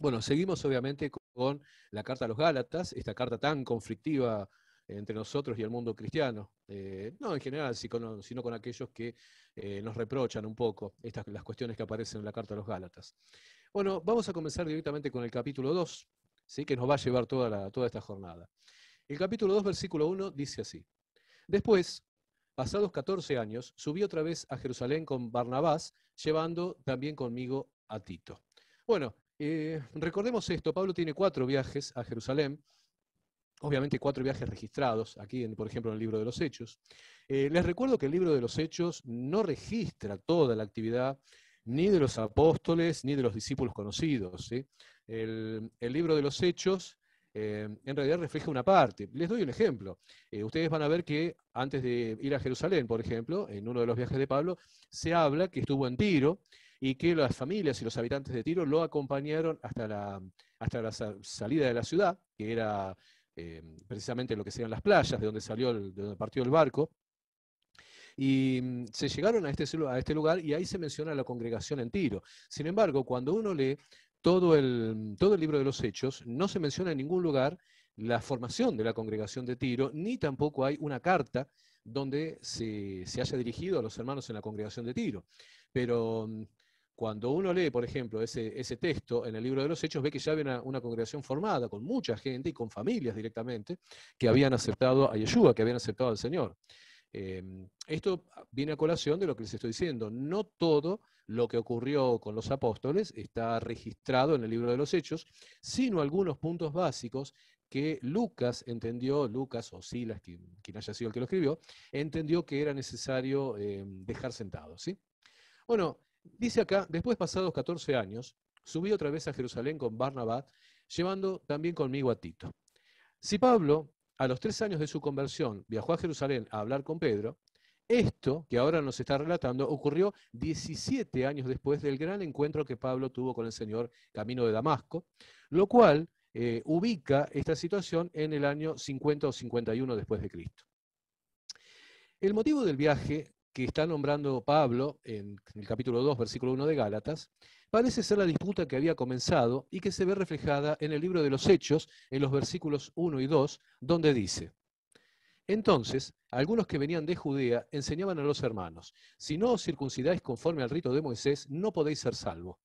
Bueno, seguimos obviamente con la carta a los Gálatas, esta carta tan conflictiva entre nosotros y el mundo cristiano, eh, no en general, sino con aquellos que eh, nos reprochan un poco estas, las cuestiones que aparecen en la carta a los Gálatas. Bueno, vamos a comenzar directamente con el capítulo 2, ¿sí? que nos va a llevar toda, toda esta jornada. El capítulo 2, versículo 1 dice así. Después, pasados 14 años, subí otra vez a Jerusalén con Barnabás, llevando también conmigo a Tito. Bueno, eh, recordemos esto, Pablo tiene cuatro viajes a Jerusalén, obviamente cuatro viajes registrados, aquí por ejemplo en el libro de los Hechos. Eh, les recuerdo que el libro de los Hechos no registra toda la actividad ni de los apóstoles ni de los discípulos conocidos. El, libro de los Hechos eh, en realidad refleja una parte. Les doy un ejemplo. ustedes van a ver que antes de ir a Jerusalén, por ejemplo, en uno de los viajes de Pablo, se habla que estuvo en Tiro y que las familias y los habitantes de Tiro lo acompañaron hasta la, hasta la salida de la ciudad, que era eh, precisamente lo que serían las playas, de donde salió, de donde partió el barco. Y mm, se llegaron a este, a este lugar y ahí se menciona la congregación en Tiro. Sin embargo, cuando uno lee todo el, todo el libro de los Hechos, no se menciona en ningún lugar la formación de la congregación de Tiro, ni tampoco hay una carta donde se, se haya dirigido a los hermanos en la congregación de Tiro. Pero mm, cuando uno lee, por ejemplo, ese, ese, texto en el libro de los Hechos, ve que ya había una, congregación formada con mucha gente y con familias directamente que habían aceptado a Yeshua, que habían aceptado al Señor. Em, esto viene a colación de lo que les estoy diciendo. No todo lo que ocurrió con los apóstoles está registrado en el libro de los Hechos, sino algunos puntos básicos que Lucas entendió, Lucas o Silas, quien, haya sido el que lo escribió, entendió que era necesario em, dejar sentado. ¿sí? Bueno, Dice acá, después pasados 14 años, subí otra vez a Jerusalén con Barnabás, llevando también conmigo a Tito. Si Pablo, a los tres años de su conversión, viajó a Jerusalén a hablar con Pedro, esto que ahora nos está relatando ocurrió 17 años después del gran encuentro que Pablo tuvo con el Señor camino de Damasco, lo cual eh, ubica esta situación en el año 50 o 51 después de Cristo. El motivo del viaje que está nombrando Pablo en el capítulo 2, versículo 1 de Gálatas, parece ser la disputa que había comenzado y que se ve reflejada en el libro de los Hechos, en los versículos 1 y 2, donde dice, entonces, algunos que venían de Judea enseñaban a los hermanos, si no os circuncidáis conforme al rito de Moisés, no podéis ser salvos.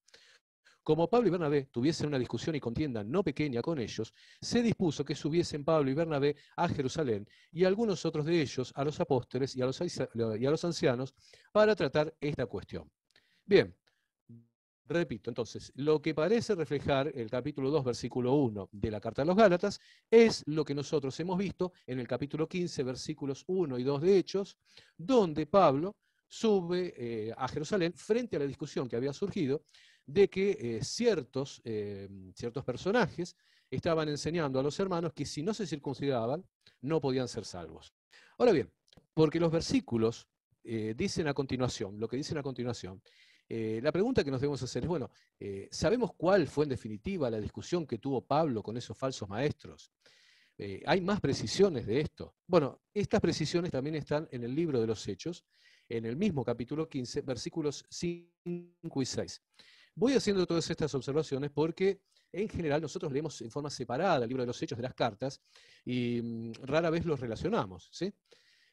Como Pablo y Bernabé tuviesen una discusión y contienda no pequeña con ellos, se dispuso que subiesen Pablo y Bernabé a Jerusalén y algunos otros de ellos a los apóstoles y a los, ancianos para tratar esta cuestión. Bien, repito, entonces, lo que parece reflejar el capítulo 2, versículo 1 de la Carta a los Gálatas es lo que nosotros hemos visto en el capítulo 15, versículos 1 y 2 de Hechos, donde Pablo sube eh, a Jerusalén frente a la discusión que había surgido de que eh, ciertos, eh, ciertos personajes estaban enseñando a los hermanos que si no se circuncidaban, no podían ser salvos. Ahora bien, porque los versículos eh, dicen a continuación, lo que dicen a continuación, la pregunta que nos debemos hacer es, bueno, ¿sabemos cuál fue en definitiva la discusión que tuvo Pablo con esos falsos maestros? ¿Hay más precisiones de esto? Bueno, estas precisiones también están en el libro de los Hechos, en el mismo capítulo 15, versículos 5 y 6. Voy haciendo todas estas observaciones porque en general nosotros leemos en forma separada el libro de los hechos de las cartas y mm, rara vez los relacionamos. ¿sí?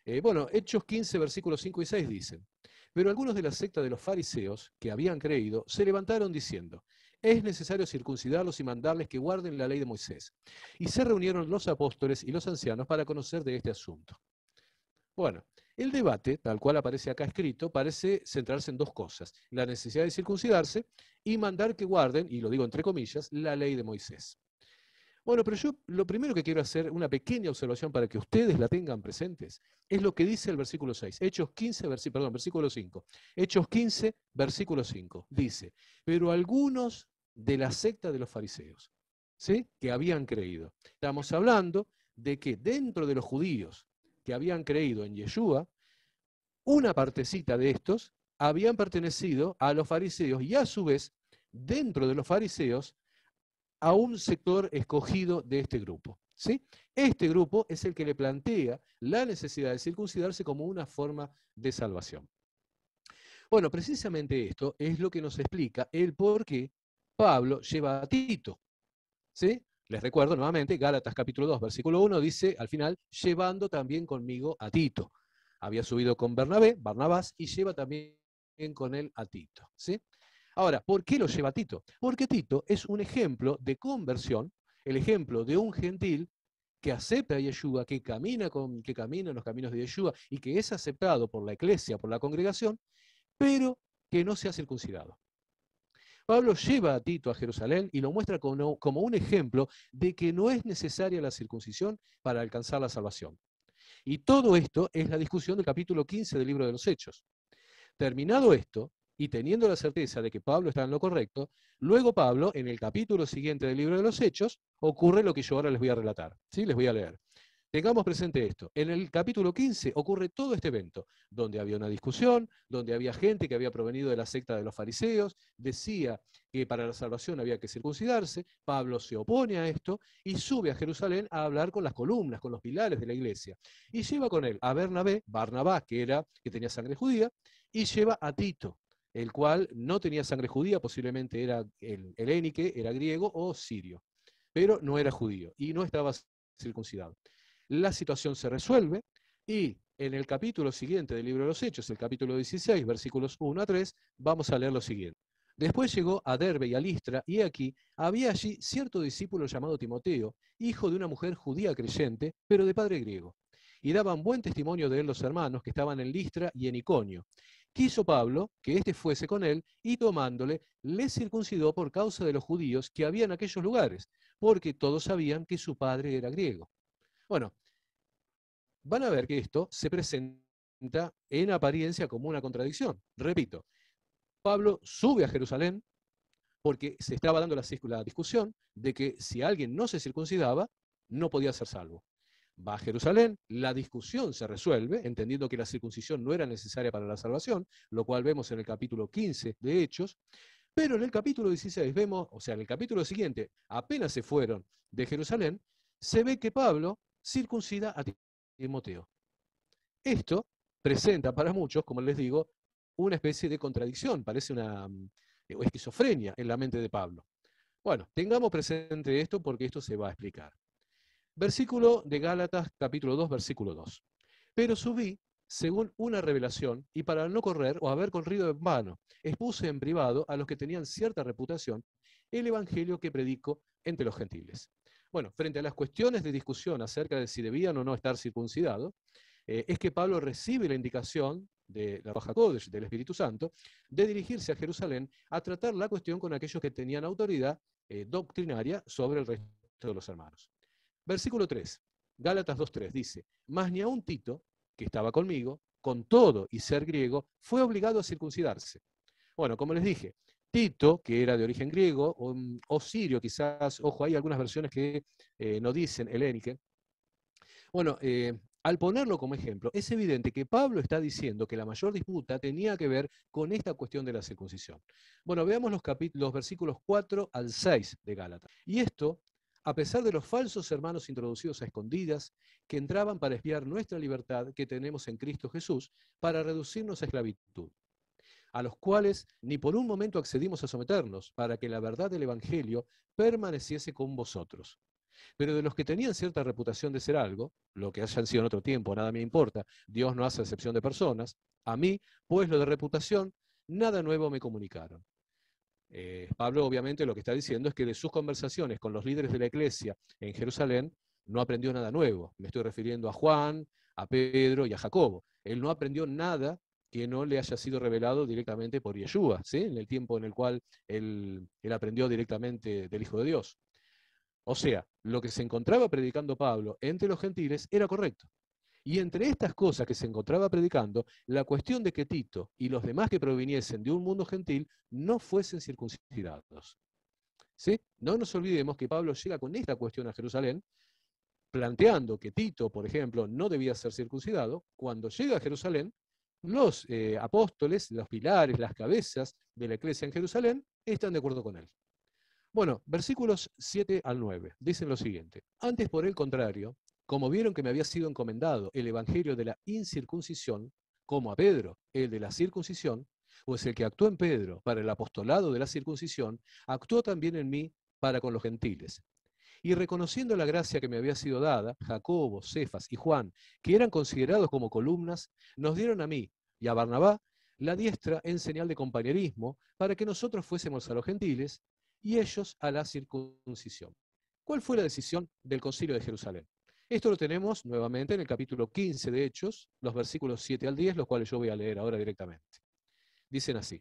Eh, bueno, Hechos 15, versículos 5 y 6 dicen, pero algunos de la secta de los fariseos que habían creído se levantaron diciendo, es necesario circuncidarlos y mandarles que guarden la ley de Moisés. Y se reunieron los apóstoles y los ancianos para conocer de este asunto. Bueno, el debate, tal cual aparece acá escrito, parece centrarse en dos cosas, la necesidad de circuncidarse y mandar que guarden, y lo digo entre comillas, la ley de Moisés. Bueno, pero yo lo primero que quiero hacer, una pequeña observación para que ustedes la tengan presentes, es lo que dice el versículo 6, Hechos 15, perdón, versículo 5. Hechos 15, versículo 5. Dice, pero algunos de la secta de los fariseos, ¿sí? Que habían creído. Estamos hablando de que dentro de los judíos que habían creído en Yeshua, una partecita de estos habían pertenecido a los fariseos y a su vez, dentro de los fariseos, a un sector escogido de este grupo. ¿sí? Este grupo es el que le plantea la necesidad de circuncidarse como una forma de salvación. Bueno, precisamente esto es lo que nos explica el por qué Pablo lleva a Tito. ¿Sí? Les recuerdo nuevamente, Gálatas capítulo 2, versículo 1 dice al final, llevando también conmigo a Tito. Había subido con Bernabé, Barnabás, y lleva también con él a Tito. ¿sí? Ahora, ¿por qué lo lleva Tito? Porque Tito es un ejemplo de conversión, el ejemplo de un gentil que acepta a Yeshua, que camina, que camina en los caminos de Yeshua y que es aceptado por la iglesia, por la congregación, pero que no se ha circuncidado. Pablo lleva a Tito a Jerusalén y lo muestra como un ejemplo de que no es necesaria la circuncisión para alcanzar la salvación. Y todo esto es la discusión del capítulo 15 del libro de los Hechos. Terminado esto, y teniendo la certeza de que Pablo está en lo correcto, luego Pablo, en el capítulo siguiente del libro de los Hechos, ocurre lo que yo ahora les voy a relatar. ¿sí? Les voy a leer. Tengamos presente esto. En el capítulo 15 ocurre todo este evento, donde había una discusión, donde había gente que había provenido de la secta de los fariseos, decía que para la salvación había que circuncidarse, Pablo se opone a esto y sube a Jerusalén a hablar con las columnas, con los pilares de la iglesia. Y lleva con él a Bernabé, Barnabá, que, era, que tenía sangre judía, y lleva a Tito, el cual no tenía sangre judía, posiblemente era el helénique, era griego o sirio, pero no era judío y no estaba circuncidado. La situación se resuelve y en el capítulo siguiente del libro de los Hechos, el capítulo 16, versículos 1 a 3, vamos a leer lo siguiente. Después llegó a Derbe y a Listra, y aquí había allí cierto discípulo llamado Timoteo, hijo de una mujer judía creyente, pero de padre griego. Y daban buen testimonio de él los hermanos que estaban en Listra y en Iconio. Quiso Pablo que éste fuese con él y tomándole, le circuncidó por causa de los judíos que había en aquellos lugares, porque todos sabían que su padre era griego. Bueno, van a ver que esto se presenta en apariencia como una contradicción. Repito, Pablo sube a Jerusalén porque se estaba dando la, discusión de que si alguien no se circuncidaba, no podía ser salvo va a Jerusalén, la discusión se resuelve, entendiendo que la circuncisión no era necesaria para la salvación, lo cual vemos en el capítulo 15 de Hechos, pero en el capítulo 16 vemos, o sea, en el capítulo siguiente, apenas se fueron de Jerusalén, se ve que Pablo circuncida a Timoteo. Esto presenta para muchos, como les digo, una especie de contradicción, parece una mm, esquizofrenia en la mente de Pablo. Bueno, tengamos presente esto porque esto se va a explicar. Versículo de Gálatas, capítulo 2, versículo 2. Pero subí según una revelación, y para no correr o haber corrido en vano, expuse en privado a los que tenían cierta reputación el evangelio que predico entre los gentiles. Bueno, frente a las cuestiones de discusión acerca de si debían o no estar circuncidados, eh, es que Pablo recibe la indicación de la Baja Kodesh, del Espíritu Santo, de dirigirse a Jerusalén a tratar la cuestión con aquellos que tenían autoridad eh, doctrinaria sobre el resto de los hermanos. Versículo 3, Gálatas 2.3 dice, mas ni un Tito, que estaba conmigo, con todo y ser griego, fue obligado a circuncidarse. Bueno, como les dije, Tito, que era de origen griego, o, sirio quizás, ojo, hay algunas versiones que eh, no dicen helénique. Bueno, eh, al ponerlo como ejemplo, es evidente que Pablo está diciendo que la mayor disputa tenía que ver con esta cuestión de la circuncisión. Bueno, veamos los, los versículos 4 al 6 de Gálatas. Y esto a pesar de los falsos hermanos introducidos a escondidas que entraban para espiar nuestra libertad que tenemos en Cristo Jesús para reducirnos a esclavitud, a los cuales ni por un momento accedimos a someternos para que la verdad del Evangelio permaneciese con vosotros. Pero de los que tenían cierta reputación de ser algo, lo que hayan sido en otro tiempo, nada me importa, Dios no hace excepción de personas, a mí, pues lo de reputación, nada nuevo me comunicaron eh, Pablo obviamente lo que está diciendo es que de sus conversaciones con los líderes de la iglesia en Jerusalén no aprendió nada nuevo. Me estoy refiriendo a Juan, a Pedro y a Jacobo. Él no aprendió nada que no le haya sido revelado directamente por Yeshua, ¿sí? en el tiempo en el cual él, él aprendió directamente del Hijo de Dios. O sea, lo que se encontraba predicando Pablo entre los gentiles era correcto. Y entre estas cosas que se encontraba predicando, la cuestión de que Tito y los demás que proviniesen de un mundo gentil no fuesen circuncidados. ¿Sí? No nos olvidemos que Pablo llega con esta cuestión a Jerusalén, planteando que Tito, por ejemplo, no debía ser circuncidado. Cuando llega a Jerusalén, los eh, apóstoles, los pilares, las cabezas de la iglesia en Jerusalén están de acuerdo con él. Bueno, versículos 7 al 9 dicen lo siguiente. Antes, por el contrario, como vieron que me había sido encomendado el evangelio de la incircuncisión, como a Pedro el de la circuncisión, Pues el que actuó en Pedro para el apostolado de la circuncisión, actuó también en mí para con los gentiles. Y reconociendo la gracia que me había sido dada, Jacobo, Cefas y Juan, que eran considerados como columnas, nos dieron a mí y a Barnabá la diestra en señal de compañerismo, para que nosotros fuésemos a los gentiles y ellos a la circuncisión. ¿Cuál fue la decisión del concilio de Jerusalén? Esto lo tenemos nuevamente en el capítulo 15 de Hechos, los versículos 7 al 10, los cuales yo voy a leer ahora directamente. Dicen así.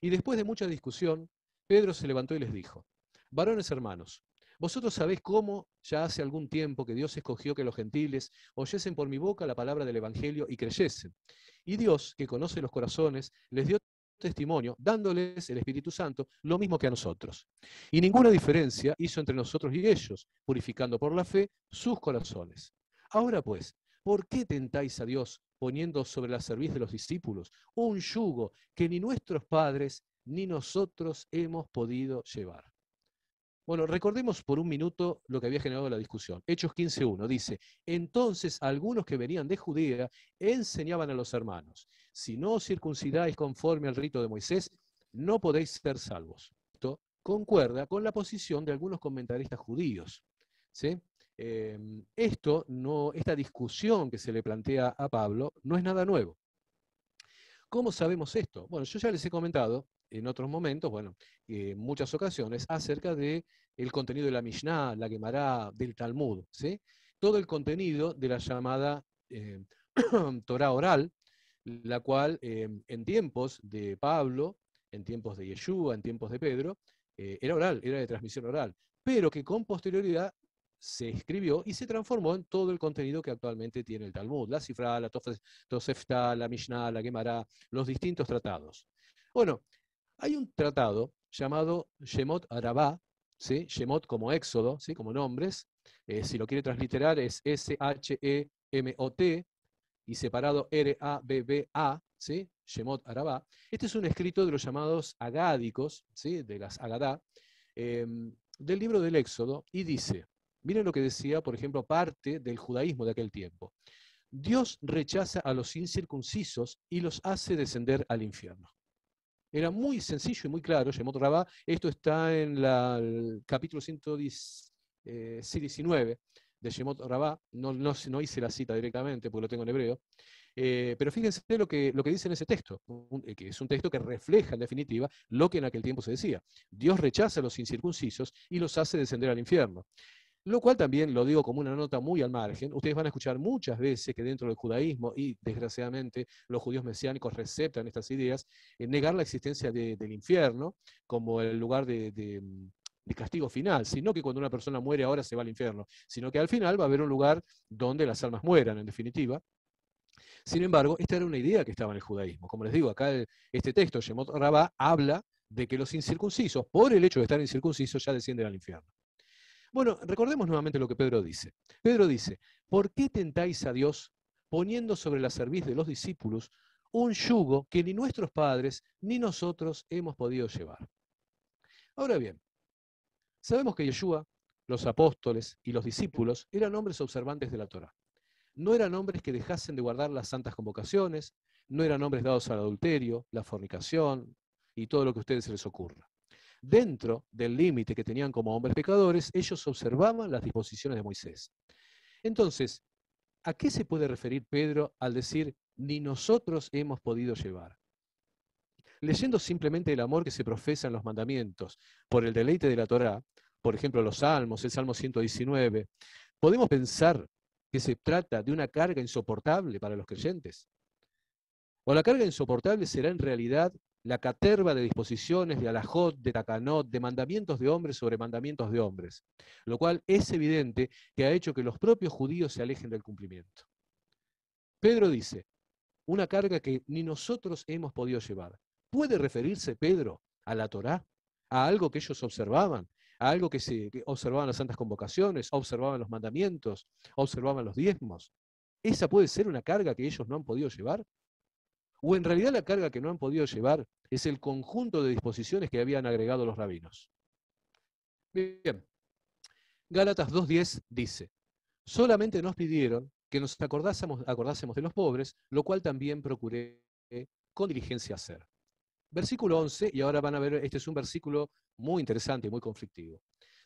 Y después de mucha discusión, Pedro se levantó y les dijo, varones hermanos, vosotros sabéis cómo ya hace algún tiempo que Dios escogió que los gentiles oyesen por mi boca la palabra del Evangelio y creyesen. Y Dios, que conoce los corazones, les dio testimonio, dándoles el Espíritu Santo, lo mismo que a nosotros. Y ninguna diferencia hizo entre nosotros y ellos, purificando por la fe sus corazones. Ahora pues, ¿por qué tentáis a Dios poniendo sobre la cerviz de los discípulos un yugo que ni nuestros padres ni nosotros hemos podido llevar? Bueno, recordemos por un minuto lo que había generado la discusión. Hechos 15.1 dice, entonces algunos que venían de Judea enseñaban a los hermanos, si no os circuncidáis conforme al rito de Moisés, no podéis ser salvos. Esto concuerda con la posición de algunos comentaristas judíos. Em, esto no, esta discusión que se le plantea a Pablo no es nada nuevo. ¿Cómo sabemos esto? Bueno, yo ya les he comentado en otros momentos, bueno, en muchas ocasiones, acerca del el contenido de la Mishnah, la Gemara, del Talmud, ¿sí? Todo el contenido de la llamada eh, Torah oral, la cual eh, en tiempos de Pablo, en tiempos de Yeshua, en tiempos de Pedro, eh, era oral, era de transmisión oral, pero que con posterioridad se escribió y se transformó en todo el contenido que actualmente tiene el Talmud, la Sifra, la Tosefta, la Mishnah, la Gemara, los distintos tratados. Bueno, hay un tratado llamado Shemot Arabá, ¿sí? Shemot como éxodo, ¿sí? como nombres. Eh, si lo quiere transliterar es S-H-E-M-O-T y separado R-A-B-B-A, ¿sí? Shemot Arabá. Este es un escrito de los llamados agádicos, ¿sí? de las agadá, em, del libro del Éxodo, y dice, miren lo que decía, por ejemplo, parte del judaísmo de aquel tiempo. Dios rechaza a los incircuncisos y los hace descender al infierno. Era muy sencillo y muy claro, Shemot Rabá. Esto está en el capítulo 119 eh, de Shemot Rabá. No, no, hice la cita directamente porque lo tengo en hebreo. Eh, pero fíjense lo que, lo dice en ese texto, eh, que es un texto que refleja en definitiva lo que en aquel tiempo se decía. Dios rechaza a los incircuncisos y los hace descender al infierno. Lo cual también lo digo como una nota muy al margen. Ustedes van a escuchar muchas veces que dentro del judaísmo, y desgraciadamente los judíos mesiánicos receptan estas ideas, en negar la existencia del infierno como el lugar de, mm, castigo final, sino que cuando una persona muere ahora se va al infierno, sino que al final va a haber un lugar donde las almas mueran, en definitiva. Sin embargo, esta era una idea que estaba en el judaísmo. Como les digo, acá este texto, Shemot Rabá, habla de que los incircuncisos, por el hecho de estar incircuncisos, ya descienden al infierno. Bueno, recordemos nuevamente lo que Pedro dice. Pedro dice, ¿por qué tentáis a Dios poniendo sobre la cerviz de los discípulos un yugo que ni nuestros padres ni nosotros hemos podido llevar? Ahora bien, sabemos que Yeshua, los apóstoles y los discípulos eran hombres observantes de la Torah. No eran hombres que dejasen de guardar las santas convocaciones, no eran hombres dados al adulterio, la fornicación y todo lo que a ustedes se les ocurra dentro del límite que tenían como hombres pecadores, ellos observaban las disposiciones de Moisés. Entonces, ¿a qué se puede referir Pedro al decir, ni nosotros hemos podido llevar? Leyendo simplemente el amor que se profesa en los mandamientos por el deleite de la Torá, por ejemplo, los salmos, el Salmo 119, podemos pensar que se trata de una carga insoportable para los creyentes. O la carga insoportable será en realidad la caterva de disposiciones de alajot, de takanot, de mandamientos de hombres sobre mandamientos de hombres, lo cual es evidente que ha hecho que los propios judíos se alejen del cumplimiento. Pedro dice, una carga que ni nosotros hemos podido llevar. ¿Puede referirse Pedro a la Torá? ¿A algo que ellos observaban? ¿A algo que, se, observaban las santas convocaciones? ¿Observaban los mandamientos? ¿Observaban los diezmos? ¿Esa puede ser una carga que ellos no han podido llevar? ¿O en realidad la carga que no han podido llevar es el conjunto de disposiciones que habían agregado los rabinos? Bien, Gálatas 2.10 dice, solamente nos pidieron que nos acordásemos, de los pobres, lo cual también procuré con diligencia hacer. versículo 11, y ahora van a ver, este es un versículo muy interesante y muy conflictivo.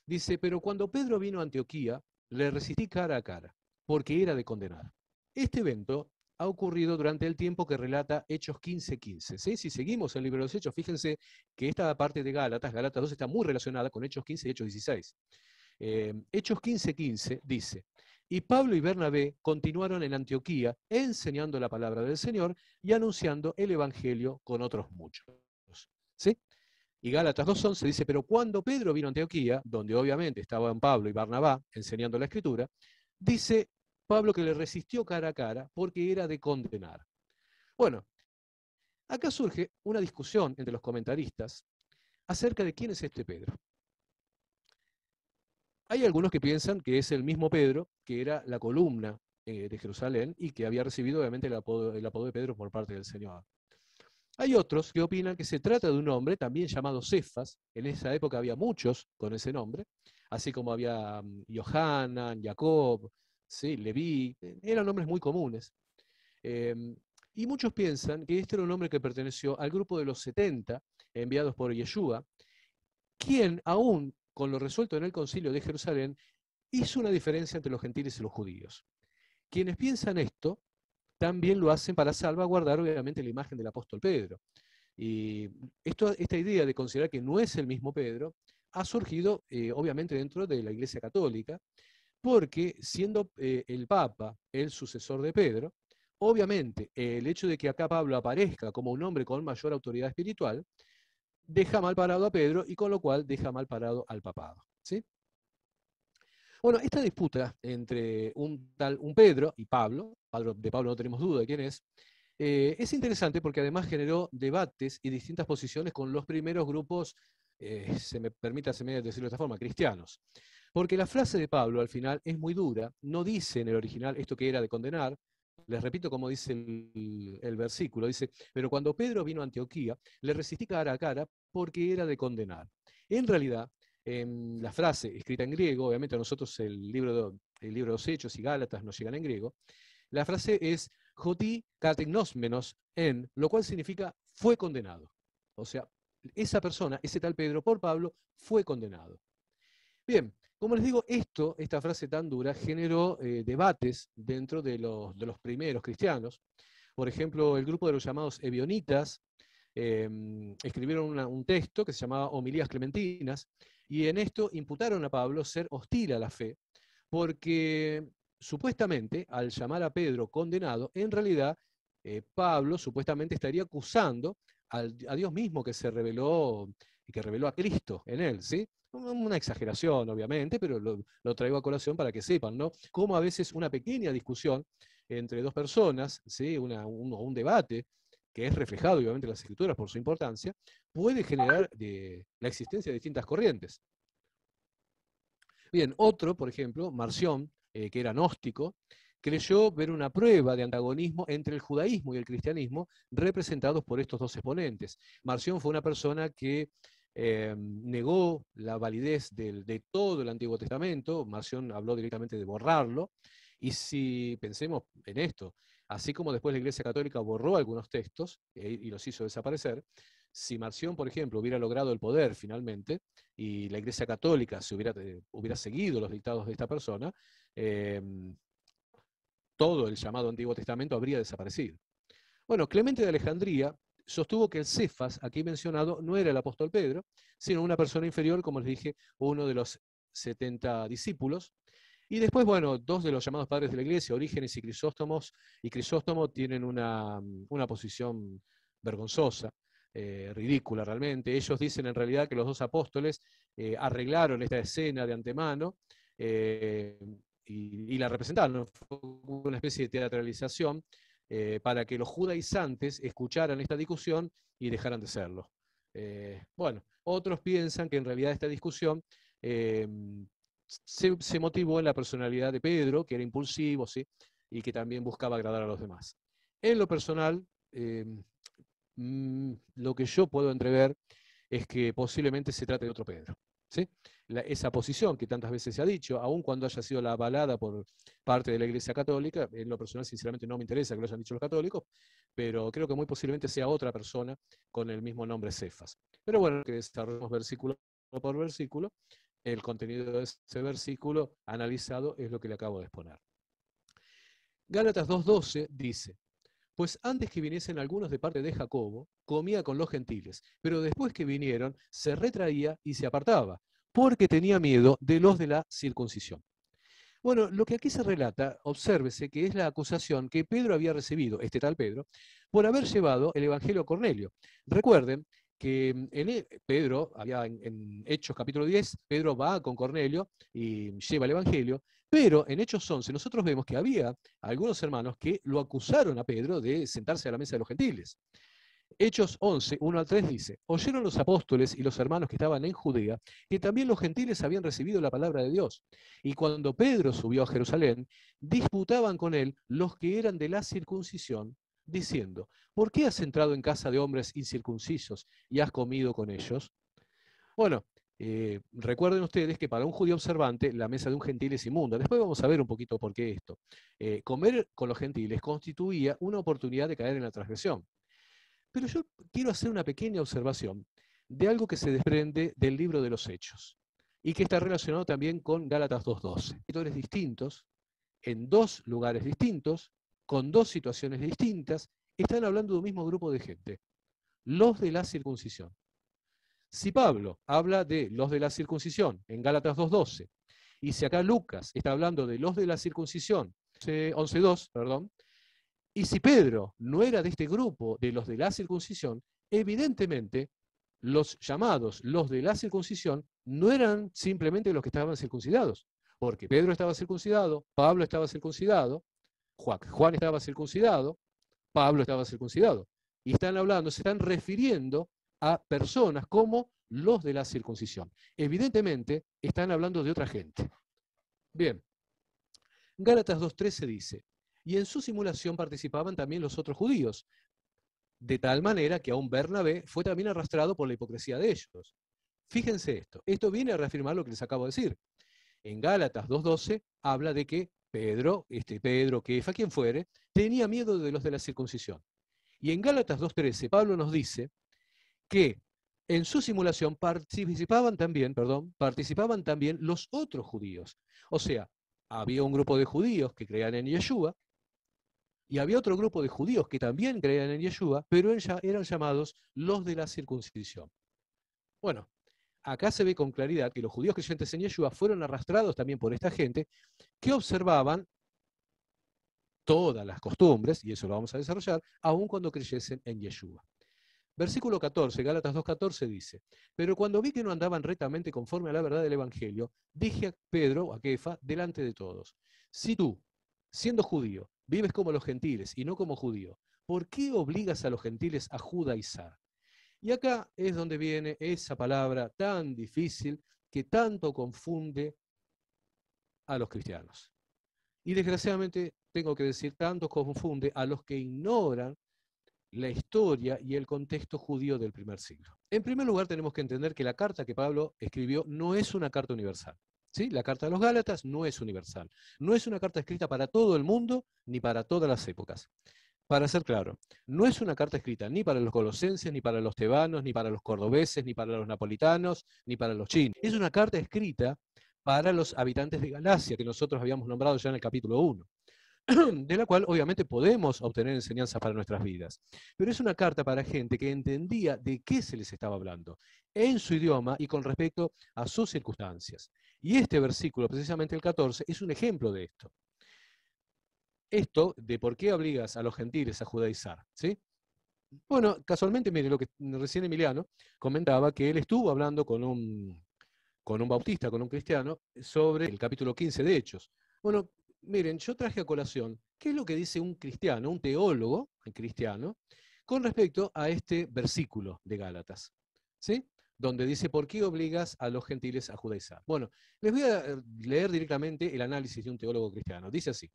Dice, pero cuando Pedro vino a Antioquía, le resistí cara a cara, porque era de condenar. Este evento ha ocurrido durante el tiempo que relata Hechos 15:15. Si seguimos el libro de los Hechos, fíjense que esta parte de Gálatas, Gálatas 2, está muy relacionada con Hechos 15 y Hechos 16. Eh, Hechos 15:15 dice, y Pablo y Bernabé continuaron en Antioquía enseñando la palabra del Señor y anunciando el Evangelio con otros muchos. Y Gálatas 2.11 dice, pero cuando Pedro vino a Antioquía, donde obviamente estaban Pablo y Barnabá enseñando la escritura, dice Pablo que le resistió cara a cara porque era de condenar. Bueno, acá surge una discusión entre los comentaristas acerca de quién es este Pedro. Hay algunos que piensan que es el mismo Pedro, que era la columna eh, de Jerusalén y que había recibido obviamente el apodo, de Pedro por parte del Señor. Hay otros que opinan que se trata de un hombre también llamado Cefas, en esa época había muchos con ese nombre, así como había mm, Johanan, Jacob, ¿sí? Leví, eh, eran nombres muy comunes. Em, y muchos piensan que este era un hombre que perteneció al grupo de los 70 enviados por Yeshua, quien aún con lo resuelto en el concilio de Jerusalén, hizo una diferencia entre los gentiles y los judíos. Quienes piensan esto también lo hacen para salvaguardar obviamente la imagen del apóstol Pedro. Y esta idea de considerar que no es el mismo Pedro ha surgido eh, obviamente dentro de la Iglesia Católica, porque siendo eh, el Papa el sucesor de Pedro, obviamente el hecho de que acá Pablo aparezca como un hombre con mayor autoridad espiritual, deja mal parado a Pedro y con lo cual deja mal parado al papado. ¿sí? Bueno, esta disputa entre un tal un Pedro y Pablo, de Pablo no tenemos duda de quién es, eh, es interesante porque además generó debates y distintas posiciones con los primeros grupos, eh, se me permite decirlo de esta forma, cristianos. Porque la frase de Pablo al final es muy dura, no dice en el original esto que era de condenar, les repito como dice el, versículo, dice, pero cuando Pedro vino a Antioquía, le resistí cara a cara porque era de condenar. En realidad, en la frase escrita en griego, obviamente a nosotros el libro, de, el libro de los Hechos y Gálatas nos llegan en griego, la frase es joti en, lo cual significa fue condenado. O sea, esa persona, ese tal Pedro por Pablo, fue condenado. Bien, como les digo, esto, esta frase tan dura, generó eh, debates dentro de los, primeros cristianos. Por ejemplo, el grupo de los llamados ebionitas em, escribieron un texto que se llamaba Homilías Clementinas, y en esto imputaron a Pablo ser hostil a la fe, porque supuestamente, al llamar a Pedro condenado, en realidad eh, Pablo supuestamente estaría acusando a Dios mismo que se reveló y que reveló a Cristo en él, ¿sí? Una exageración, obviamente, pero lo, traigo a colación para que sepan, ¿no? Cómo a veces una pequeña discusión entre dos personas, ¿sí? un, debate, que es reflejado obviamente en las escrituras por su importancia, puede generar la existencia de distintas corrientes. Bien, otro, por ejemplo, Marción, eh, que era gnóstico, creyó ver una prueba de antagonismo entre el judaísmo y el cristianismo representados por estos dos exponentes. Marción fue una persona que eh, negó la validez de todo el Antiguo Testamento, Marción habló directamente de borrarlo, y si pensemos en esto, así como después la Iglesia Católica borró algunos textos eh, y los hizo desaparecer, si Marción, por ejemplo, hubiera logrado el poder finalmente y la Iglesia Católica se hubiera, eh, hubiera seguido los dictados de esta persona, todo el llamado Antiguo Testamento habría desaparecido. Bueno, Clemente de Alejandría sostuvo que el Cefas, aquí mencionado, no era el apóstol Pedro, sino una persona inferior, como les dije, uno de los 70 discípulos. Y después, bueno, dos de los llamados padres de la iglesia, Orígenes y Crisóstomos, y Crisóstomo tienen una, posición vergonzosa, eh, ridícula realmente. Ellos dicen en realidad que los dos apóstoles eh, arreglaron esta escena de antemano eh, y, y, la representaron. Fue una especie de teatralización eh, para que los judaizantes escucharan esta discusión y dejaran de serlo. Eh, bueno, otros piensan que en realidad esta discusión eh, se, motivó en la personalidad de Pedro, que era impulsivo, ¿sí? y que también buscaba agradar a los demás. En lo personal, mm, lo que yo puedo entrever es que posiblemente se trate de otro Pedro. Esa posición que tantas veces se ha dicho, aun cuando haya sido la avalada por parte de la Iglesia Católica, en lo personal sinceramente no me interesa que lo hayan dicho los católicos, pero creo que muy posiblemente sea otra persona con el mismo nombre Cefas. Pero bueno, que desarrollemos versículo por versículo, el contenido de ese versículo analizado es lo que le acabo de exponer. Gálatas 2.12 dice, pues antes que viniesen algunos de parte de Jacobo, comía con los gentiles, pero después que vinieron, se retraía y se apartaba, porque tenía miedo de los de la circuncisión. Bueno, lo que aquí se relata, obsérvese que es la acusación que Pedro había recibido, este tal Pedro, por haber llevado el Evangelio a Cornelio. Recuerden que mm, en e, Pedro, había en, Hechos capítulo 10, Pedro va con Cornelio y lleva el Evangelio, pero en Hechos 11 nosotros vemos que había algunos hermanos que lo acusaron a Pedro de sentarse a la mesa de los gentiles. Hechos 11, 1 al 3 dice, oyeron los apóstoles y los hermanos que estaban en Judea que también los gentiles habían recibido la palabra de Dios. Y cuando Pedro subió a Jerusalén, disputaban con él los que eran de la circuncisión, diciendo, ¿por qué has entrado en casa de hombres incircuncisos y has comido con ellos? Bueno, eh, recuerden ustedes que para un judío observante la mesa de un gentil es inmunda. Después vamos a ver un poquito por qué esto. Eh, comer con los gentiles constituía una oportunidad de caer en la transgresión. Pero yo quiero hacer una pequeña observación de algo que se desprende del libro de los Hechos y que está relacionado también con Gálatas 2.12. Escritores distintos, en dos lugares distintos, con dos situaciones distintas, están hablando de un mismo grupo de gente, los de la circuncisión. Si Pablo habla de los de la circuncisión en Gálatas 2.12, y si acá Lucas está hablando de los de la circuncisión, 11.2, perdón, y si Pedro no era de este grupo, de los de la circuncisión, evidentemente los llamados, los de la circuncisión, no eran simplemente los que estaban circuncidados, porque Pedro estaba circuncidado, Pablo estaba circuncidado, Juan, estaba circuncidado, Pablo estaba circuncidado. Y están hablando, se están refiriendo a personas como los de la circuncisión. Evidentemente, están hablando de otra gente. Bien, Gálatas 2.13 dice, y en su simulación participaban también los otros judíos, de tal manera que aún Bernabé fue también arrastrado por la hipocresía de ellos. Fíjense esto, esto viene a reafirmar lo que les acabo de decir. En Gálatas 2.12 habla de que Pedro, este Pedro, Kefa, quien fuere, tenía miedo de los de la circuncisión. Y en Gálatas 2.13 Pablo nos dice que en su simulación participaban también, perdón, participaban también los otros judíos. O sea, había un grupo de judíos que creían en Yeshua y había otro grupo de judíos que también creían en Yeshua, pero eran llamados los de la circuncisión. Bueno, acá se ve con claridad que los judíos creyentes en Yeshua fueron arrastrados también por esta gente que observaban todas las costumbres, y eso lo vamos a desarrollar, aun cuando creyesen en Yeshua. Versículo 14, Gálatas 2.14 dice, pero cuando vi que no andaban rectamente conforme a la verdad del Evangelio, dije a Pedro, a Kefa, delante de todos, si tú, siendo judío, vives como los gentiles y no como judío, ¿por qué obligas a los gentiles a judaizar? Y acá es donde viene esa palabra tan difícil que tanto confunde a los cristianos. Y desgraciadamente tengo que decir, tanto confunde a los que ignoran la historia y el contexto judío del primer siglo. En primer lugar, tenemos que entender que la carta que Pablo escribió no es una carta universal. La carta de los Gálatas no es universal. No es una carta escrita para todo el mundo ni para todas las épocas. Para ser claro, no es una carta escrita ni para los colosenses, ni para los tebanos, ni para los cordobeses, ni para los napolitanos, ni para los chinos. Es una carta escrita para los habitantes de Galacia, que nosotros habíamos nombrado ya en el capítulo 1 de la cual obviamente podemos obtener enseñanza para nuestras vidas. Pero es una carta para gente que entendía de qué se les estaba hablando, en su idioma y con respecto a sus circunstancias. Y este versículo, precisamente el 14, es un ejemplo de esto. Esto de por qué obligas a los gentiles a judaizar. ¿sí? Bueno, casualmente, mire, lo que recién Emiliano comentaba, que él estuvo hablando con un, con un bautista, con un cristiano, sobre el capítulo 15 de Hechos. Bueno, miren, yo traje a colación qué es lo que dice un cristiano, un teólogo cristiano, con respecto a este versículo de Gálatas. ¿Sí? donde dice, ¿por qué obligas a los gentiles a judaizar? Bueno, les voy a leer directamente el análisis de un teólogo cristiano. Dice así,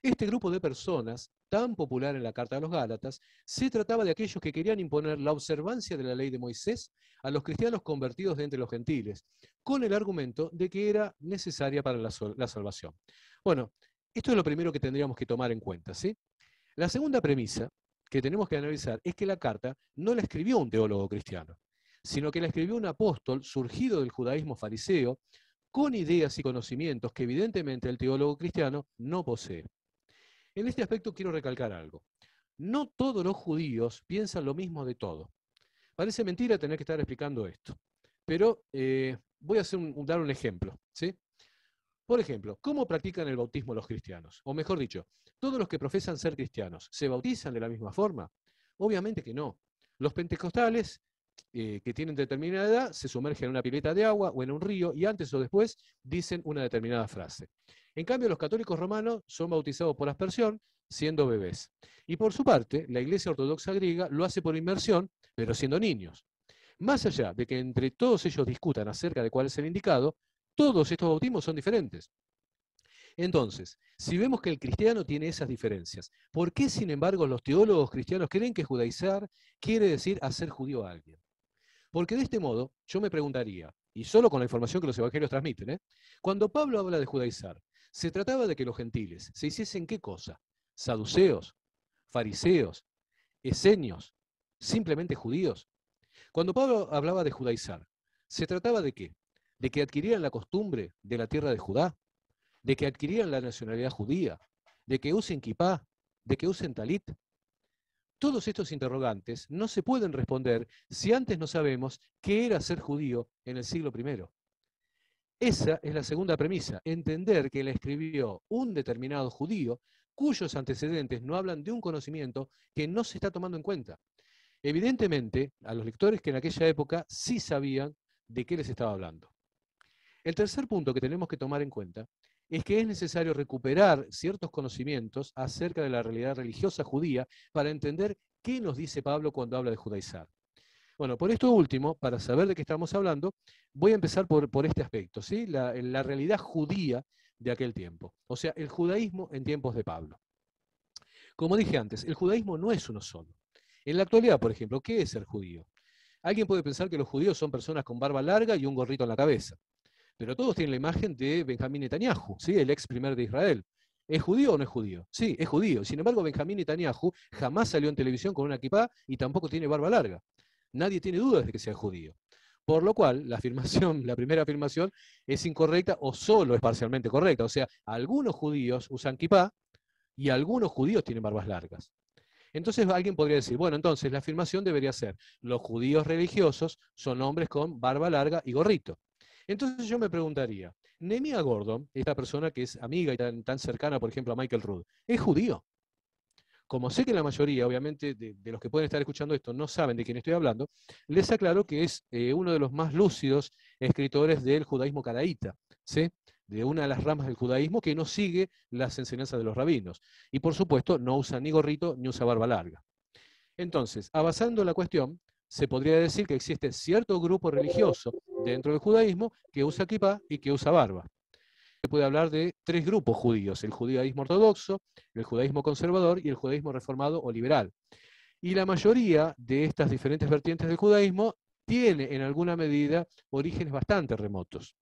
Este grupo de personas, tan popular en la Carta de los Gálatas, se trataba de aquellos que querían imponer la observancia de la ley de Moisés a los cristianos convertidos de entre los gentiles, con el argumento de que era necesaria para la, salvación. Bueno, esto es lo primero que tendríamos que tomar en cuenta. ¿sí? La segunda premisa que tenemos que analizar es que la carta no la escribió un teólogo cristiano, sino que la escribió un apóstol surgido del judaísmo fariseo, con ideas y conocimientos que evidentemente el teólogo cristiano no posee. En este aspecto quiero recalcar algo. No todos los judíos piensan lo mismo de todo. Parece mentira tener que estar explicando esto, pero eh, voy a dar un ejemplo. ¿sí? Por ejemplo, ¿cómo practican el bautismo los cristianos? O mejor dicho, ¿todos los que profesan ser cristianos se bautizan de la misma forma? Obviamente que no. Los pentecostales eh, que tienen determinada edad se sumergen en una pileta de agua o en un río y antes o después dicen una determinada frase. En cambio, los católicos romanos son bautizados por aspersión, siendo bebés. Y por su parte, la Iglesia Ortodoxa griega lo hace por inmersión, pero siendo niños. Más allá de que entre todos ellos discutan acerca de cuál es el indicado, todos estos bautismos son diferentes. Entonces, si vemos que el cristiano tiene esas diferencias, ¿por qué, sin embargo, los teólogos cristianos creen que judaizar quiere decir hacer judío a alguien? Porque de este modo, yo me preguntaría, y solo con la información que los evangelios transmiten, ¿eh? cuando Pablo habla de judaizar, se trataba de que los gentiles se hiciesen qué cosa? Saduceos, fariseos, esenios, simplemente judíos. Cuando Pablo hablaba de judaizar, ¿se trataba de qué? ¿De que adquirieran la costumbre de la tierra de Judá? ¿De que adquirieran la nacionalidad judía? ¿De que usen kipá? ¿De que usen talit? Todos estos interrogantes no se pueden responder si antes no sabemos qué era ser judío en el siglo I. Esa es la segunda premisa, entender que la escribió un determinado judío cuyos antecedentes no hablan de un conocimiento que no se está tomando en cuenta. Evidentemente, a los lectores que en aquella época sí sabían de qué les estaba hablando. El tercer punto que tenemos que tomar en cuenta es que es necesario recuperar ciertos conocimientos acerca de la realidad religiosa judía para entender qué nos dice Pablo cuando habla de judaizar. Bueno, por esto último, para saber de qué estamos hablando, voy a empezar por, este aspecto, ¿sí? La, la realidad judía de aquel tiempo, o sea, el judaísmo en tiempos de Pablo. Como dije antes, el judaísmo no es uno solo. En la actualidad, por ejemplo, ¿qué es ser judío? Alguien puede pensar que los judíos son personas con barba larga y un gorrito en la cabeza, pero todos tienen la imagen de Benjamín Netanyahu, ¿sí? el ex primer de Israel. ¿Es judío o no es judío? Sí, es judío. Sin embargo, Benjamín Netanyahu jamás salió en televisión con una kipá y tampoco tiene barba larga nadie tiene dudas de que sea judío. Por lo cual, la afirmación, la primera afirmación es incorrecta o solo es parcialmente correcta. O sea, algunos judíos usan kippah y algunos judíos tienen barbas largas. Entonces alguien podría decir, bueno, entonces la afirmación debería ser, los judíos religiosos son hombres con barba larga y gorrito. Entonces yo me preguntaría, Nemia Gordon, esta persona que es amiga y tan, cercana, por ejemplo, a Michael Rood, ¿es judío? Como sé que la mayoría, obviamente, de, los que pueden estar escuchando esto no saben de quién estoy hablando, les aclaro que es eh, uno de los más lúcidos escritores del judaísmo caraíta, ¿sí? de una de las ramas del judaísmo que no sigue las enseñanzas de los rabinos. Y por supuesto, no usa ni gorrito ni usa barba larga. Entonces, avanzando la cuestión, se podría decir que existe cierto grupo religioso dentro del judaísmo que usa kippah y que usa barba se puede hablar de tres grupos judíos, el judaísmo ortodoxo, el judaísmo conservador y el judaísmo reformado o liberal. Y la mayoría de estas diferentes vertientes del judaísmo tiene en alguna medida orígenes bastante remotos.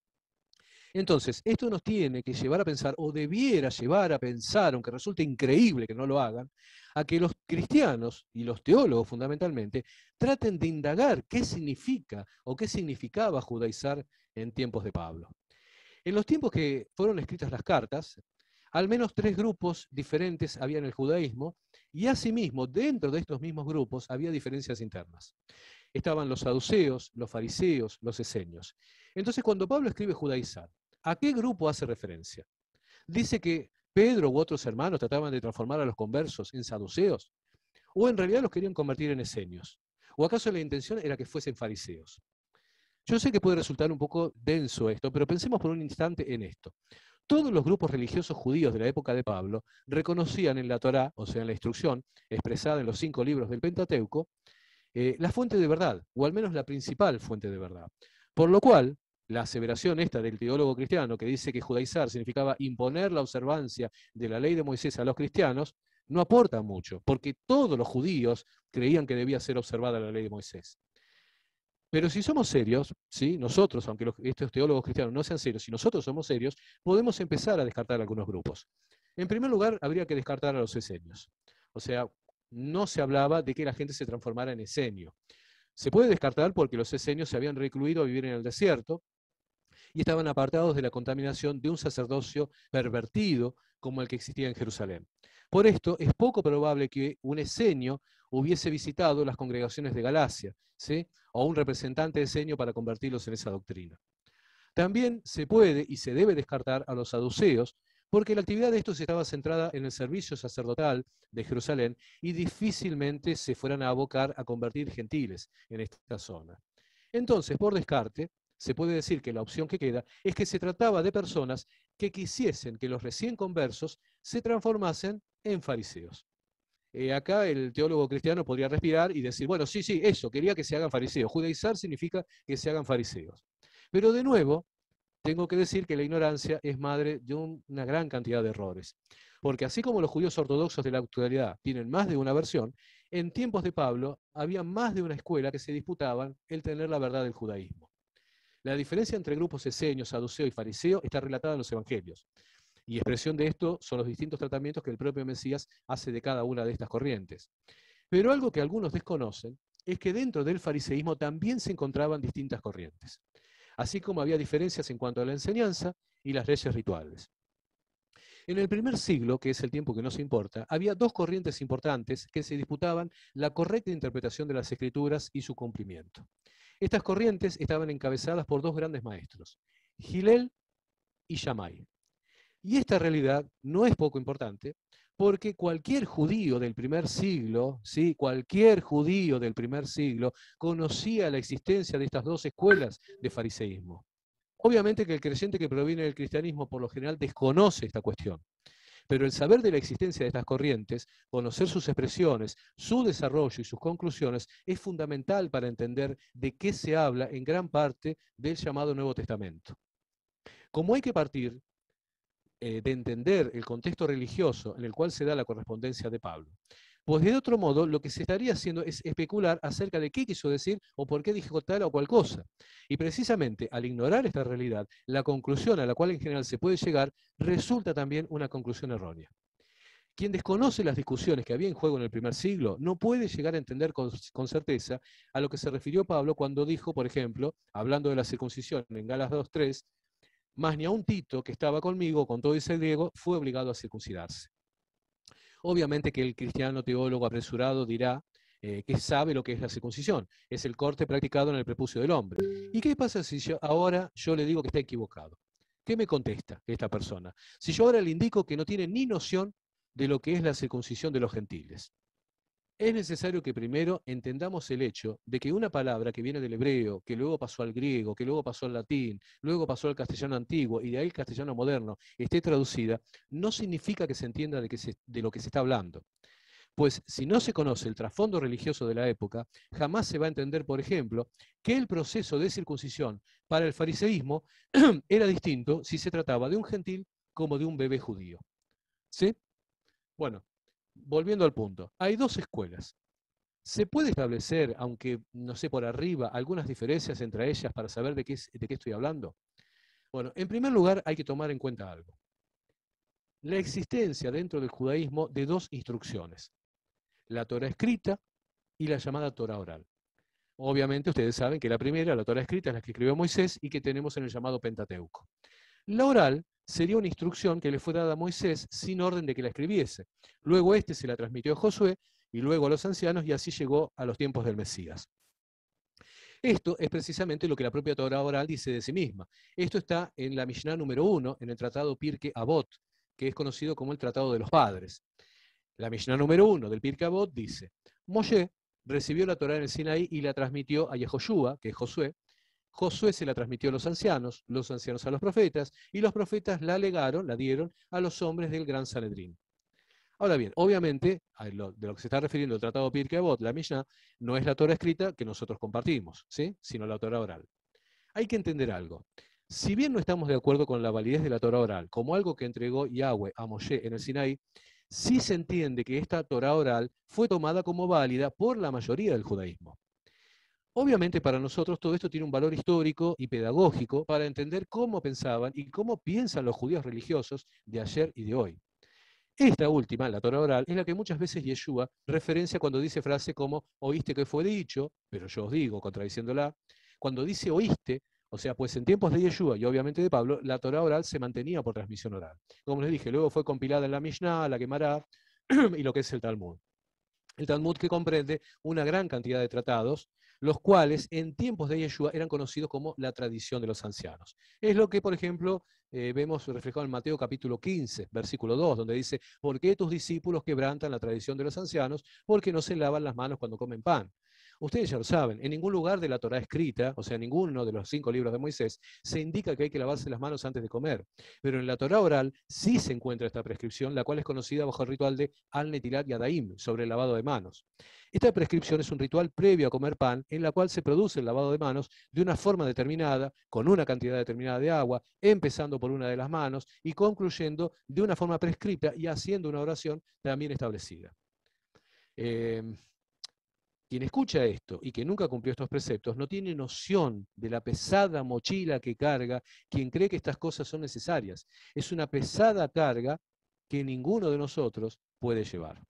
Entonces, esto nos tiene que llevar a pensar, o debiera llevar a pensar, aunque resulte increíble que no lo hagan, a que los cristianos y los teólogos fundamentalmente traten de indagar qué significa o qué significaba judaizar en tiempos de Pablo. En los tiempos que fueron escritas las cartas, al menos tres grupos diferentes había en el judaísmo y asimismo dentro de estos mismos grupos había diferencias internas. Estaban los saduceos, los fariseos, los esenios. Entonces cuando Pablo escribe judaizar, ¿a qué grupo hace referencia? Dice que Pedro u otros hermanos trataban de transformar a los conversos en saduceos, o en realidad los querían convertir en esenios, o acaso la intención era que fuesen fariseos. Yo sé que puede resultar un poco denso esto, pero pensemos por un instante en esto. Todos los grupos religiosos judíos de la época de Pablo reconocían en la Torá, o sea, en la instrucción expresada en los cinco libros del Pentateuco, eh, la fuente de verdad, o al menos la principal fuente de verdad. Por lo cual, la aseveración esta del teólogo cristiano que dice que judaizar significaba imponer la observancia de la ley de Moisés a los cristianos, no aporta mucho, porque todos los judíos creían que debía ser observada la ley de Moisés. Pero si somos serios, ¿sí? nosotros, aunque estos teólogos cristianos no sean serios, si nosotros somos serios, podemos empezar a descartar algunos grupos. En primer lugar, habría que descartar a los esenios. O sea, no se hablaba de que la gente se transformara en esenio. Se puede descartar porque los esenios se habían recluido a vivir en el desierto y estaban apartados de la contaminación de un sacerdocio pervertido como el que existía en Jerusalén. Por esto, es poco probable que un esenio hubiese visitado las congregaciones de Galacia, o un representante esenio para convertirlos en esa doctrina. También se puede y se debe descartar a los saduceos, porque la actividad de estos estaba centrada en el servicio sacerdotal de Jerusalén y difícilmente se fueran a abocar a convertir gentiles en esta zona. Entonces, por descarte, se puede decir que la opción que queda es que se trataba de personas que quisiesen que los recién conversos se transformasen en fariseos. Eh, acá el teólogo cristiano podría respirar y decir, bueno, sí, sí, eso, quería que se hagan fariseos. Judaizar significa que se hagan fariseos. Pero de nuevo, tengo que decir que la ignorancia es madre de una gran cantidad de errores. Porque así como los judíos ortodoxos de la actualidad tienen más de una versión, en tiempos de Pablo había más de una escuela que se disputaban el tener la verdad del judaísmo. La diferencia entre grupos eseños, saduceo y fariseo está relatada en los evangelios. Y expresión de esto son los distintos tratamientos que el propio Mesías hace de cada una de estas corrientes. Pero algo que algunos desconocen es que dentro del fariseísmo también se encontraban distintas corrientes, así como había diferencias en cuanto a la enseñanza y las leyes rituales. En el primer siglo, que es el tiempo que nos importa, había dos corrientes importantes que se disputaban la correcta interpretación de las escrituras y su cumplimiento. Estas corrientes estaban encabezadas por dos grandes maestros, Gilel y Shammai. Y esta realidad no es poco importante, porque cualquier judío del primer siglo, ¿sí? cualquier judío del primer siglo conocía la existencia de estas dos escuelas de fariseísmo. Obviamente que el creyente que proviene del cristianismo por lo general desconoce esta cuestión. Pero el saber de la existencia de estas corrientes, conocer sus expresiones, su desarrollo y sus conclusiones es fundamental para entender de qué se habla en gran parte del llamado Nuevo Testamento. Como hay que partir eh, de entender el contexto religioso en el cual se da la correspondencia de Pablo, pues de otro modo, lo que se estaría haciendo es especular acerca de qué quiso decir o por qué dijo tal o cual cosa. Y precisamente al ignorar esta realidad, la conclusión a la cual en general se puede llegar resulta también una conclusión errónea. Quien desconoce las discusiones que había en juego en el primer siglo no puede llegar a entender con, con, certeza a lo que se refirió Pablo cuando dijo, por ejemplo, hablando de la circuncisión en Galas 2.3, más ni a un Tito que estaba conmigo, con todo ese griego, fue obligado a circuncidarse. Obviamente que el cristiano teólogo apresurado dirá eh, que sabe lo que es la circuncisión. Es el corte practicado en el prepucio del hombre. ¿Y qué pasa si ahora yo le digo que está equivocado? ¿Qué me contesta esta persona? Si yo ahora le indico que no tiene ni noción de lo que es la circuncisión de los gentiles es necesario que primero entendamos el hecho de que una palabra que viene del hebreo, que luego pasó al griego, que luego pasó al latín, luego pasó al castellano antiguo y de ahí el castellano moderno, esté traducida, no significa que se entienda de, de lo que se está hablando. Pues si no se conoce el trasfondo religioso de la época, jamás se va a entender, por ejemplo, que el proceso de circuncisión para el fariseísmo era distinto si se trataba de un gentil como de un bebé judío. ¿Sí? Bueno, volviendo al punto, hay dos escuelas. ¿Se puede establecer, aunque no sé por arriba, algunas diferencias entre ellas para saber de qué, de qué estoy hablando? Bueno, en primer lugar hay que tomar en cuenta algo. La existencia dentro del judaísmo de dos instrucciones, la Torah escrita y la llamada Torah oral. Obviamente ustedes saben que la primera, la Torah escrita, es la que escribió Moisés y que tenemos en el llamado Pentateuco. La oral sería una instrucción que le fue dada a Moisés sin orden de que la escribiese. Luego éste se la transmitió a Josué y luego a los ancianos y así llegó a los tiempos del Mesías. Esto es precisamente lo que la propia Torah oral dice de sí misma. Esto está en la Mishnah número uno, en el tratado Pirke Avot, que es conocido como el Tratado de los Padres. La Mishnah número uno del Pirke Avot dice, Moshe recibió la Torah en el Sinaí y la transmitió a Yehoshua, que es Josué, Josué se la transmitió a los ancianos, los ancianos a los profetas, y los profetas la legaron, la dieron a los hombres del gran Sanedrín. Ahora bien, obviamente, de lo que se está refiriendo el Tratado Pirkei Avot, la Mishnah, no es la Torah escrita que nosotros compartimos, ¿sí? sino la Torah oral. Hay que entender algo. Si bien no estamos de acuerdo con la validez de la Torah oral como algo que entregó Yahweh a Moshe en el Sinaí, sí se entiende que esta Torah oral fue tomada como válida por la mayoría del judaísmo. Obviamente para nosotros todo esto tiene un valor histórico y pedagógico para entender cómo pensaban y cómo piensan los judíos religiosos de ayer y de hoy. Esta última, la Torah oral, es la que muchas veces Yeshua referencia cuando dice frase como oíste que fue dicho, pero yo os digo, contradiciéndola. Cuando dice oíste, o sea, pues en tiempos de Yeshua y obviamente de Pablo, la Torah oral se mantenía por transmisión oral. Como les dije, luego fue compilada en la Mishnah, la Gemara y lo que es el Talmud. El Talmud que comprende una gran cantidad de tratados, los cuales en tiempos de Yeshua eran conocidos como la tradición de los ancianos. Es lo que, por ejemplo, eh, vemos reflejado en Mateo capítulo 15, versículo 2, donde dice, ¿por qué tus discípulos quebrantan la tradición de los ancianos? Porque no se lavan las manos cuando comen pan. Ustedes ya lo saben, en ningún lugar de la Torah escrita, o sea, ninguno de los cinco libros de Moisés, se indica que hay que lavarse las manos antes de comer. Pero en la Torah oral sí se encuentra esta prescripción, la cual es conocida bajo el ritual de Al-Netilat Yadaim, sobre el lavado de manos. Esta prescripción es un ritual previo a comer pan, en la cual se produce el lavado de manos de una forma determinada, con una cantidad determinada de agua, empezando por una de las manos y concluyendo de una forma prescrita y haciendo una oración también establecida. Eh, quien escucha esto y que nunca cumplió estos preceptos no tiene noción de la pesada mochila que carga quien cree que estas cosas son necesarias. Es una pesada carga que ninguno de nosotros puede llevar.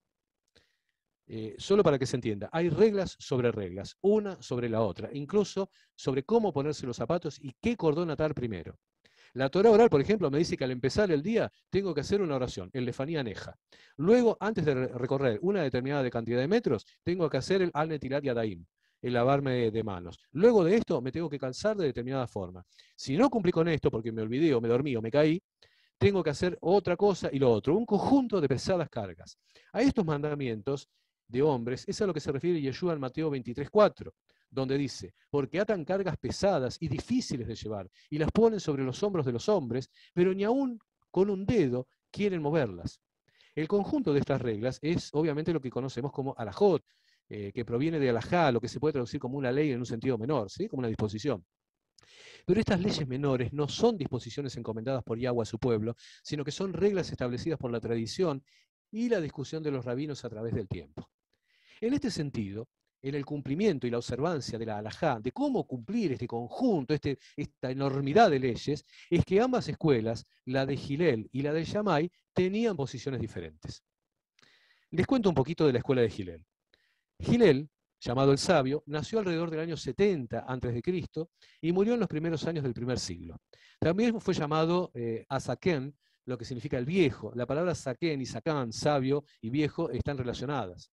Eh, solo para que se entienda, hay reglas sobre reglas, una sobre la otra, incluso sobre cómo ponerse los zapatos y qué cordón atar primero. La Torah oral, por ejemplo, me dice que al empezar el día tengo que hacer una oración, el lefanía neja. Luego, antes de recorrer una determinada cantidad de metros, tengo que hacer el al netilat yadaim, el lavarme de manos. Luego de esto, me tengo que calzar de determinada forma. Si no cumplí con esto, porque me olvidé o me dormí o me caí, tengo que hacer otra cosa y lo otro, un conjunto de pesadas cargas. A estos mandamientos de hombres es a lo que se refiere Yeshua en Mateo 23.4 donde dice, porque atan cargas pesadas y difíciles de llevar, y las ponen sobre los hombros de los hombres, pero ni aún con un dedo quieren moverlas. El conjunto de estas reglas es obviamente lo que conocemos como alajot, eh, que proviene de alajá, lo que se puede traducir como una ley en un sentido menor, ¿sí? como una disposición. Pero estas leyes menores no son disposiciones encomendadas por Yahweh a su pueblo, sino que son reglas establecidas por la tradición y la discusión de los rabinos a través del tiempo. En este sentido, en el cumplimiento y la observancia de la halajá, de cómo cumplir este conjunto, este, esta enormidad de leyes, es que ambas escuelas, la de Gilel y la de Shammai, tenían posiciones diferentes. Les cuento un poquito de la escuela de Gilel. Gilel, llamado el sabio, nació alrededor del año 70 a.C. y murió en los primeros años del primer siglo. También fue llamado eh, lo que significa el viejo. La palabra Saken y Sakán, sabio y viejo, están relacionadas.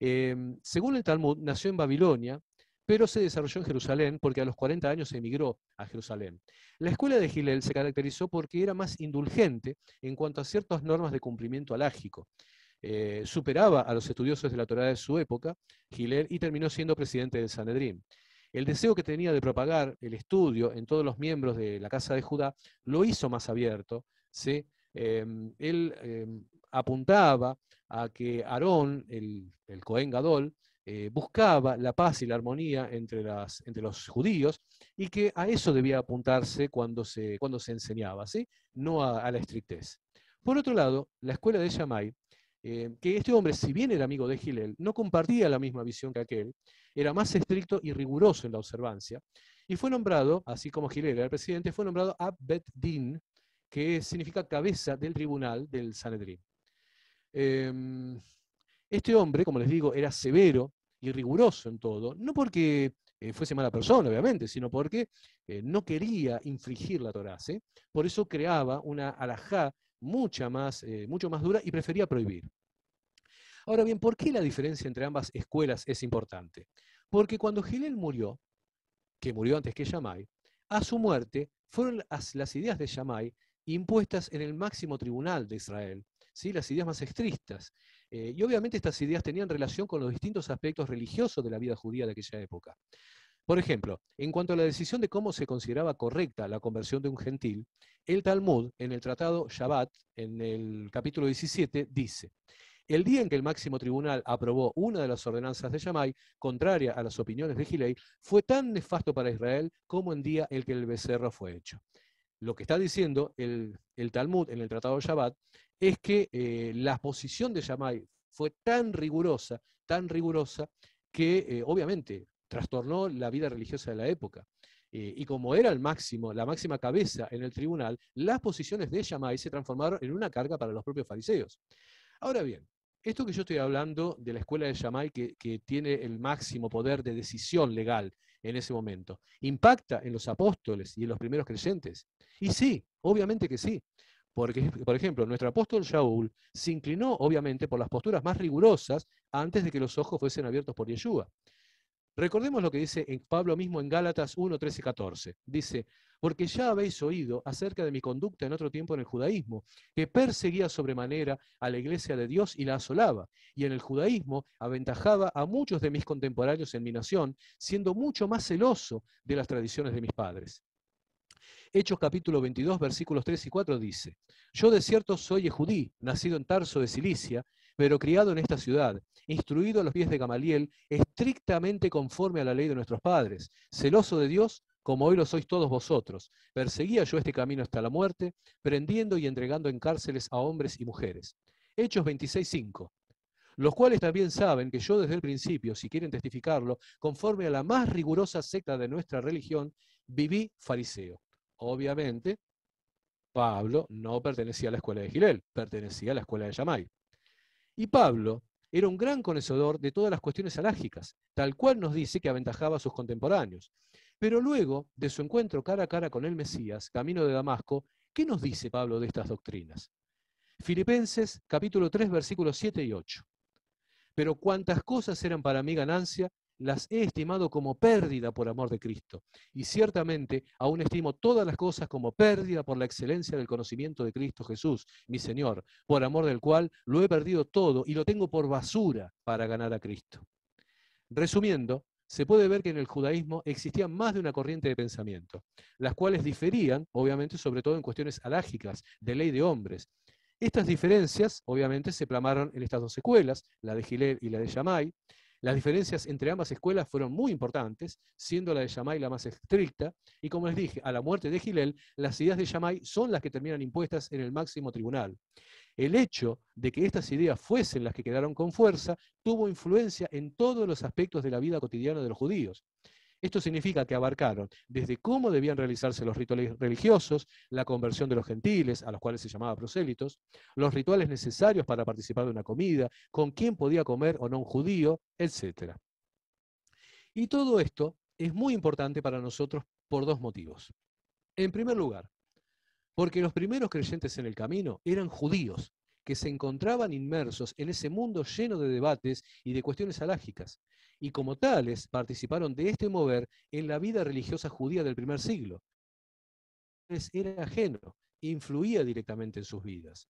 Em, según el Talmud, nació en Babilonia, pero se desarrolló en Jerusalén porque a los 40 años emigró a Jerusalén. La escuela de Gilel se caracterizó porque era más indulgente en cuanto a ciertas normas de cumplimiento alágico. Eh, superaba a los estudiosos de la Torah de su época, Gilel, y terminó siendo presidente del Sanedrín. El deseo que tenía de propagar el estudio en todos los miembros de la Casa de Judá lo hizo más abierto. ¿sí? Em, él em, apuntaba a que Aarón, el, el Cohen Gadol, eh, buscaba la paz y la armonía entre, las, entre, los judíos y que a eso debía apuntarse cuando se, cuando se enseñaba, ¿sí? no a, la estrictez. Por otro lado, la escuela de Shammai, eh, que este hombre, si bien era amigo de Gilel, no compartía la misma visión que aquel, era más estricto y riguroso en la observancia, y fue nombrado, así como Gilel era el presidente, fue nombrado Abed Din, que significa cabeza del tribunal del Sanedrín. Em, este hombre, como les digo, era severo y riguroso en todo, no porque eh, fuese mala persona, obviamente, sino porque eh, no quería infringir la Torá. Por eso creaba una alajá mucha más, eh, mucho más dura y prefería prohibir. Ahora bien, ¿por qué la diferencia entre ambas escuelas es importante? Porque cuando Gilel murió, que murió antes que Shammai, a su muerte fueron las ideas de Shammai impuestas en el máximo tribunal de Israel, las ideas más estrictas. Eh, y obviamente estas ideas tenían relación con los distintos aspectos religiosos de la vida judía de aquella época. Por ejemplo, en cuanto a la decisión de cómo se consideraba correcta la conversión de un gentil, el Talmud, en el tratado Shabbat, en el capítulo 17, dice, El día en que el máximo tribunal aprobó una de las ordenanzas de Yamai, contraria a las opiniones de Gilei, fue tan nefasto para Israel como en día el que el becerro fue hecho. Lo que está diciendo el, Talmud en el Tratado de Shabbat es que eh, la posición de Yamai fue tan rigurosa, tan rigurosa, que eh, obviamente trastornó la vida religiosa de la época. Eh, y como era el máximo, la máxima cabeza en el tribunal, las posiciones de Shammai se transformaron en una carga para los propios fariseos. Ahora bien, esto que yo estoy hablando de la escuela de que, que tiene el máximo poder de decisión legal en ese momento, ¿impacta en los apóstoles y en los primeros creyentes? Y sí, obviamente que sí. Porque, por ejemplo, nuestro apóstol Shaul se inclinó, obviamente, por las posturas más rigurosas antes de que los ojos fuesen abiertos por Yeshua. Recordemos lo que dice en Pablo mismo en Gálatas 1, 13 y 14. Dice, porque ya habéis oído acerca de mi conducta en otro tiempo en el judaísmo, que perseguía sobremanera a la iglesia de Dios y la asolaba, y en el judaísmo aventajaba a muchos de mis contemporáneos en mi nación, siendo mucho más celoso de las tradiciones de mis padres. Hechos capítulo 22, versículos 3 y 4 dice, Yo de cierto soy judí, nacido en Tarso de Cilicia, pero criado en esta ciudad, instruido a los pies de Gamaliel, estrictamente conforme a la ley de nuestros padres, celoso de Dios, como hoy lo sois todos vosotros. Perseguía yo este camino hasta la muerte, prendiendo y entregando en cárceles a hombres y mujeres. Hechos 26.5. Los cuales también saben que yo desde el principio, si quieren testificarlo, conforme a la más rigurosa secta de nuestra religión, viví fariseo. Obviamente, Pablo no pertenecía a la escuela de Gilel, pertenecía a la escuela de Yamai. Y Pablo era un gran conocedor de todas las cuestiones alágicas, tal cual nos dice que aventajaba a sus contemporáneos. Pero luego de su encuentro cara a cara con el Mesías, camino de Damasco, ¿qué nos dice Pablo de estas doctrinas? Filipenses capítulo 3 versículos 7 y 8. Pero cuantas cosas eran para mí ganancia, las he estimado como pérdida por amor de Cristo. Y ciertamente aún estimo todas las cosas como pérdida por la excelencia del conocimiento de Cristo Jesús, mi Señor, por amor del cual lo he perdido todo y lo tengo por basura para ganar a Cristo. Resumiendo, se puede ver que en el judaísmo existía más de una corriente de pensamiento, las cuales diferían, obviamente, sobre todo en cuestiones alágicas, de ley de hombres. Estas diferencias, obviamente, se plamaron en estas dos escuelas, la de Gilel y la de Shammai, las diferencias entre ambas escuelas fueron muy importantes, siendo la de Yamai la más estricta, y como les dije, a la muerte de Gilel, las ideas de Yamai son las que terminan impuestas en el máximo tribunal. El hecho de que estas ideas fuesen las que quedaron con fuerza tuvo influencia en todos los aspectos de la vida cotidiana de los judíos. Esto significa que abarcaron desde cómo debían realizarse los rituales religiosos, la conversión de los gentiles, a los cuales se llamaba prosélitos, los rituales necesarios para participar de una comida, con quién podía comer o no un judío, etc. Y todo esto es muy importante para nosotros por dos motivos. En primer lugar, porque los primeros creyentes en el camino eran judíos, que se encontraban inmersos en ese mundo lleno de debates y de cuestiones alágicas, y como tales participaron de este mover en la vida religiosa judía del primer siglo. Era ajeno, influía directamente en sus vidas.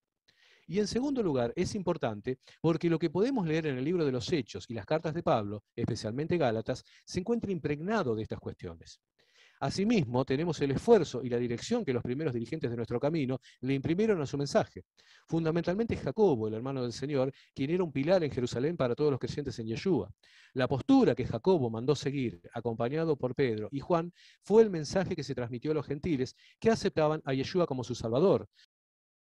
Y en segundo lugar, es importante porque lo que podemos leer en el libro de los Hechos y las cartas de Pablo, especialmente Gálatas, se encuentra impregnado de estas cuestiones. Asimismo, tenemos el esfuerzo y la dirección que los primeros dirigentes de nuestro camino le imprimieron a su mensaje. Fundamentalmente Jacobo, el hermano del Señor, quien era un pilar en Jerusalén para todos los creyentes en Yeshua. La postura que Jacobo mandó seguir, acompañado por Pedro y Juan, fue el mensaje que se transmitió a los gentiles que aceptaban a Yeshua como su Salvador,